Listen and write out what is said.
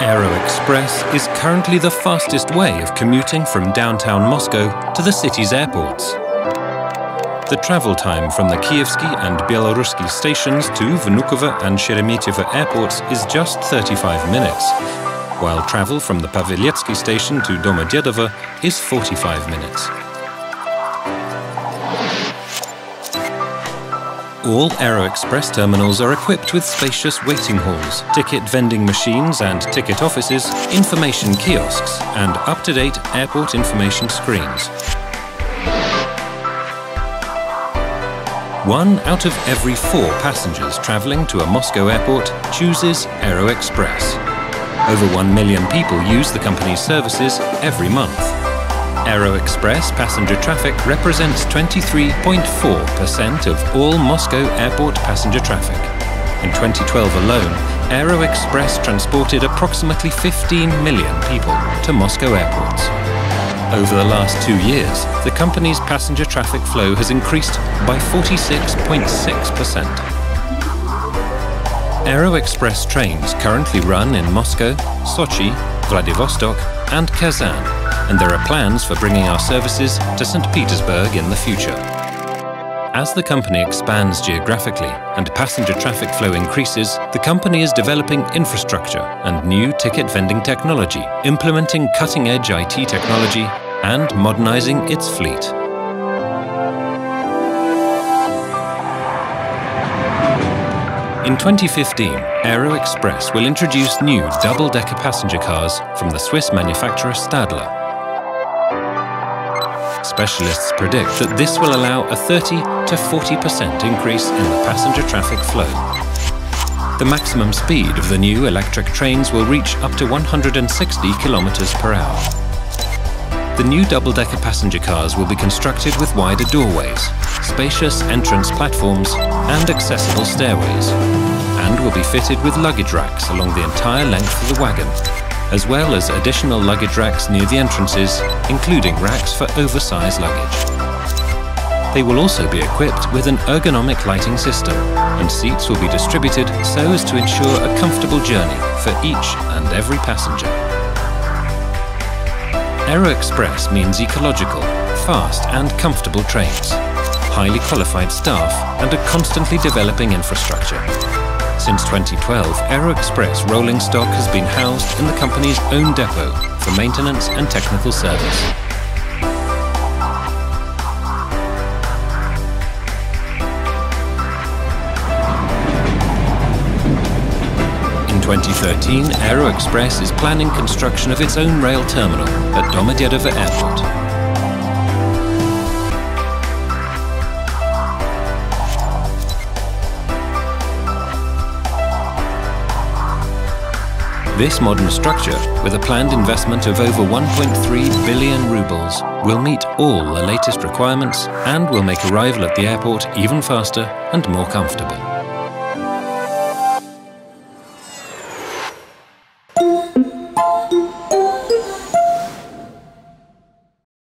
Express is currently the fastest way of commuting from downtown Moscow to the city's airports. The travel time from the Kievsky and Belorusky stations to Vnukovo and Sheremetyevo airports is just 35 minutes, while travel from the Paveletsky station to Domodedovo is 45 minutes. All Aero Express terminals are equipped with spacious waiting halls, ticket vending machines and ticket offices, information kiosks, and up-to-date airport information screens. One out of every four passengers travelling to a Moscow airport chooses Aero Express. Over one million people use the company's services every month. Aero Express passenger traffic represents 23.4% of all Moscow airport passenger traffic. In 2012 alone, Aero Express transported approximately 15 million people to Moscow airports. Over the last two years, the company's passenger traffic flow has increased by 46.6%. Aero Express trains currently run in Moscow, Sochi, Vladivostok and Kazan and there are plans for bringing our services to St. Petersburg in the future. As the company expands geographically and passenger traffic flow increases, the company is developing infrastructure and new ticket vending technology, implementing cutting-edge IT technology and modernizing its fleet. In 2015, Aero Express will introduce new double-decker passenger cars from the Swiss manufacturer Stadler Specialists predict that this will allow a 30 to 40% increase in the passenger traffic flow. The maximum speed of the new electric trains will reach up to 160 kilometers per hour. The new double-decker passenger cars will be constructed with wider doorways, spacious entrance platforms and accessible stairways, and will be fitted with luggage racks along the entire length of the wagon, as well as additional luggage racks near the entrances, including racks for oversized luggage. They will also be equipped with an ergonomic lighting system, and seats will be distributed so as to ensure a comfortable journey for each and every passenger. Aero Express means ecological, fast and comfortable trains, highly qualified staff and a constantly developing infrastructure. Since 2012, Aero Express rolling stock has been housed in the company's own depot for maintenance and technical service. In 2013, Aero Express is planning construction of its own rail terminal at Domodedovo Airport. This modern structure, with a planned investment of over 1.3 billion rubles, will meet all the latest requirements and will make arrival at the airport even faster and more comfortable.